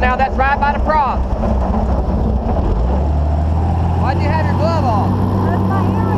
now. That's right by the prop. Why'd you have your glove on?